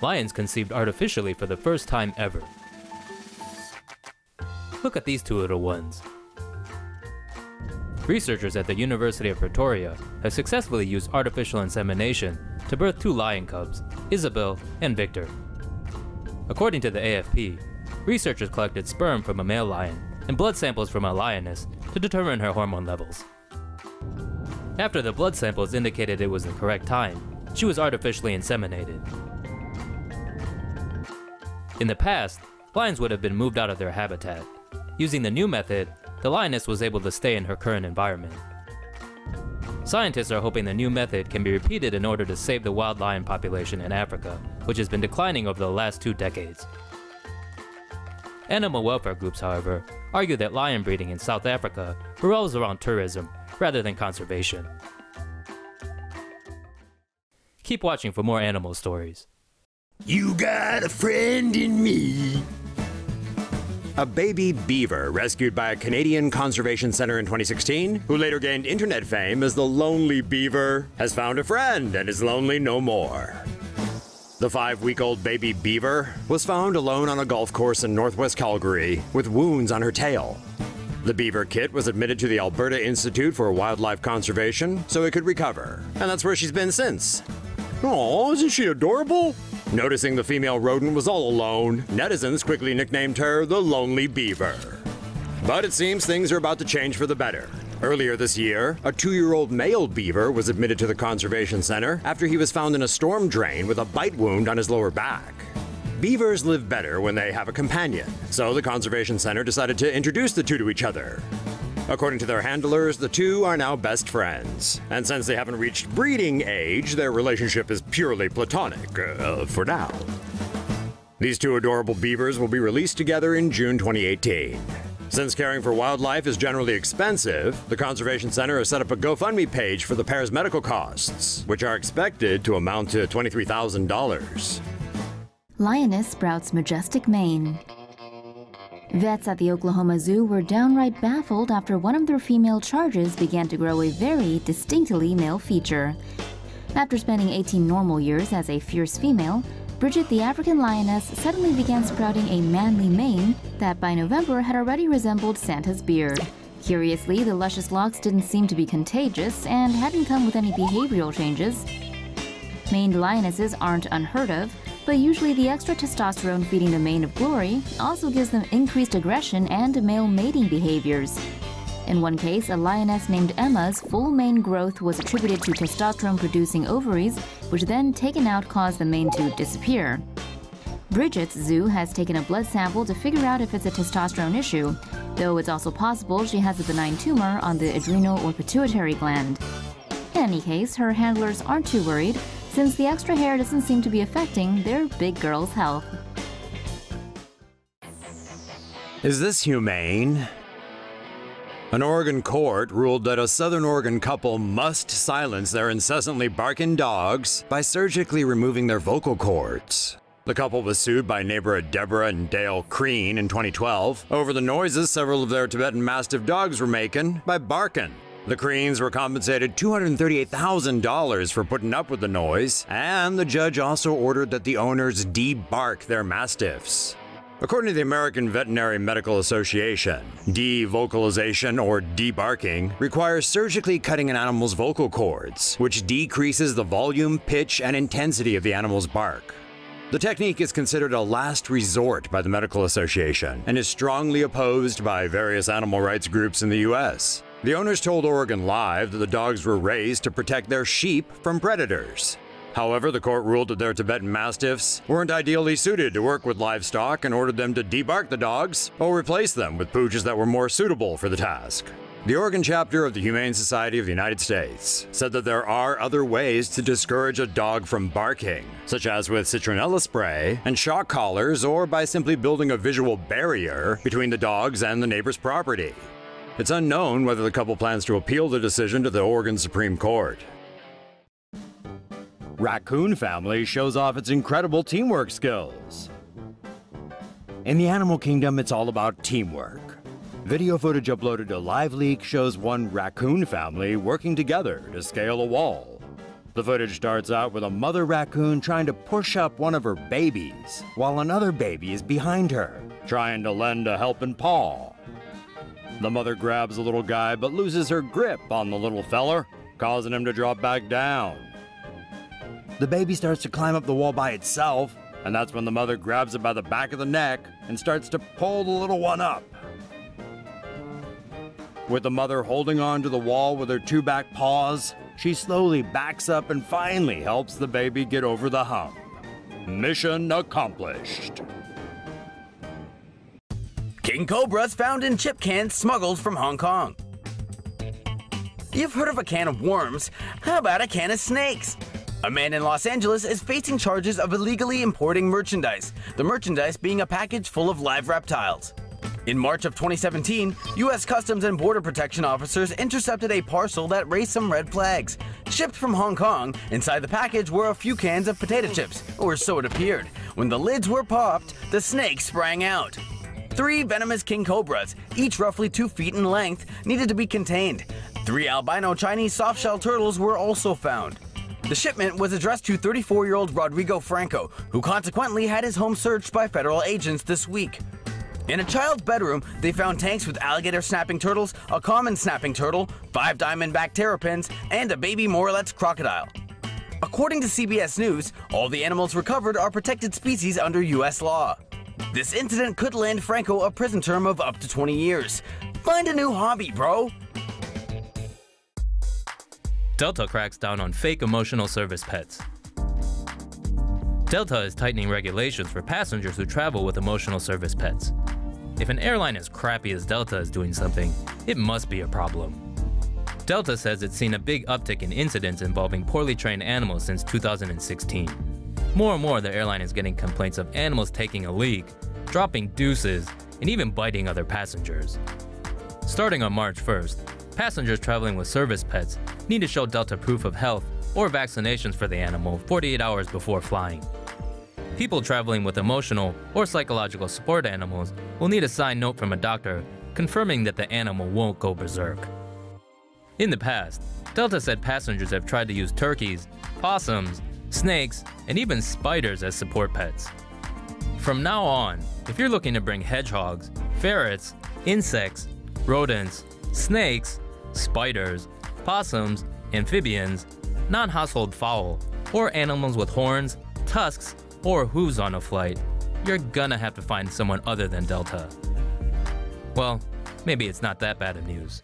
lions conceived artificially for the first time ever. Look at these two little ones. Researchers at the University of Pretoria have successfully used artificial insemination to birth two lion cubs, Isabel and Victor. According to the AFP, researchers collected sperm from a male lion and blood samples from a lioness to determine her hormone levels. After the blood samples indicated it was the correct time, she was artificially inseminated. In the past, lions would have been moved out of their habitat. Using the new method, the lioness was able to stay in her current environment. Scientists are hoping the new method can be repeated in order to save the wild lion population in Africa, which has been declining over the last two decades. Animal welfare groups, however, argue that lion breeding in South Africa revolves around tourism rather than conservation. Keep watching for more animal stories. You got a friend in me. A baby beaver rescued by a Canadian conservation center in 2016, who later gained internet fame as the Lonely Beaver, has found a friend and is lonely no more. The five week old baby beaver was found alone on a golf course in northwest Calgary with wounds on her tail. The beaver kit was admitted to the Alberta Institute for Wildlife Conservation so it could recover, and that's where she's been since. Oh, isn't she adorable? Noticing the female rodent was all alone, netizens quickly nicknamed her the Lonely Beaver. But it seems things are about to change for the better. Earlier this year, a two year old male beaver was admitted to the Conservation Center after he was found in a storm drain with a bite wound on his lower back. Beavers live better when they have a companion, so the Conservation Center decided to introduce the two to each other. According to their handlers, the two are now best friends. And since they haven't reached breeding age, their relationship is purely platonic, uh, for now. These two adorable beavers will be released together in June 2018. Since caring for wildlife is generally expensive, the Conservation Center has set up a GoFundMe page for the pair's medical costs, which are expected to amount to $23,000. Lioness sprouts majestic mane. Vets at the Oklahoma Zoo were downright baffled after one of their female charges began to grow a very distinctly male feature. After spending 18 normal years as a fierce female, Bridget the African lioness suddenly began sprouting a manly mane that by November had already resembled Santa's beard. Curiously, the luscious locks didn't seem to be contagious and hadn't come with any behavioral changes. Maned lionesses aren't unheard of, but usually the extra testosterone feeding the mane of glory also gives them increased aggression and male mating behaviors. In one case, a lioness named Emma's full mane growth was attributed to testosterone producing ovaries, which then taken out caused the mane to disappear. Bridget's zoo has taken a blood sample to figure out if it's a testosterone issue, though it's also possible she has a benign tumor on the adrenal or pituitary gland. In any case, her handlers aren't too worried since the extra hair doesn't seem to be affecting their big girl's health. Is this humane? An Oregon court ruled that a Southern Oregon couple must silence their incessantly barking dogs by surgically removing their vocal cords. The couple was sued by neighbor Deborah and Dale Crean in 2012 over the noises several of their Tibetan Mastiff dogs were making by barking. The Creans were compensated $238,000 for putting up with the noise, and the judge also ordered that the owners debark their mastiffs. According to the American Veterinary Medical Association, devocalization or debarking requires surgically cutting an animal's vocal cords, which decreases the volume, pitch, and intensity of the animal's bark. The technique is considered a last resort by the Medical Association and is strongly opposed by various animal rights groups in the U.S. The owners told Oregon Live that the dogs were raised to protect their sheep from predators. However, the court ruled that their Tibetan Mastiffs weren't ideally suited to work with livestock and ordered them to debark the dogs or replace them with pooches that were more suitable for the task. The Oregon chapter of the Humane Society of the United States said that there are other ways to discourage a dog from barking, such as with citronella spray and shock collars, or by simply building a visual barrier between the dogs and the neighbor's property. It's unknown whether the couple plans to appeal the decision to the Oregon Supreme Court. Raccoon family shows off its incredible teamwork skills. In the animal kingdom, it's all about teamwork. Video footage uploaded to LiveLeak shows one raccoon family working together to scale a wall. The footage starts out with a mother raccoon trying to push up one of her babies, while another baby is behind her, trying to lend a helping paw. The mother grabs the little guy but loses her grip on the little feller, causing him to drop back down. The baby starts to climb up the wall by itself, and that's when the mother grabs it by the back of the neck and starts to pull the little one up. With the mother holding on to the wall with her two back paws, she slowly backs up and finally helps the baby get over the hump. Mission accomplished. King cobras found in chip cans smuggled from Hong Kong. You've heard of a can of worms. How about a can of snakes? A man in Los Angeles is facing charges of illegally importing merchandise, the merchandise being a package full of live reptiles. In March of 2017, U.S. Customs and Border Protection officers intercepted a parcel that raised some red flags. Shipped from Hong Kong, inside the package were a few cans of potato chips, or so it appeared. When the lids were popped, the snake sprang out. Three venomous king cobras, each roughly two feet in length, needed to be contained. Three albino Chinese softshell turtles were also found. The shipment was addressed to 34 year old Rodrigo Franco, who consequently had his home searched by federal agents this week. In a child's bedroom, they found tanks with alligator snapping turtles, a common snapping turtle, five diamondback terrapins, and a baby Morelet's crocodile. According to CBS News, all the animals recovered are protected species under U.S. law. This incident could land Franco a prison term of up to 20 years. Find a new hobby, bro! Delta cracks down on fake emotional service pets. Delta is tightening regulations for passengers who travel with emotional service pets. If an airline as crappy as Delta is doing something, it must be a problem. Delta says it's seen a big uptick in incidents involving poorly trained animals since 2016. More and more, the airline is getting complaints of animals taking a leak, dropping deuces, and even biting other passengers. Starting on March 1st, passengers traveling with service pets need to show Delta proof of health or vaccinations for the animal 48 hours before flying. People traveling with emotional or psychological support animals will need a signed note from a doctor confirming that the animal won't go berserk. In the past, Delta said passengers have tried to use turkeys, possums, snakes, and even spiders as support pets. From now on, if you're looking to bring hedgehogs, ferrets, insects, rodents, snakes, spiders, possums, amphibians, non household fowl, or animals with horns, tusks, or hooves on a flight, you're gonna have to find someone other than Delta. Well, maybe it's not that bad of news.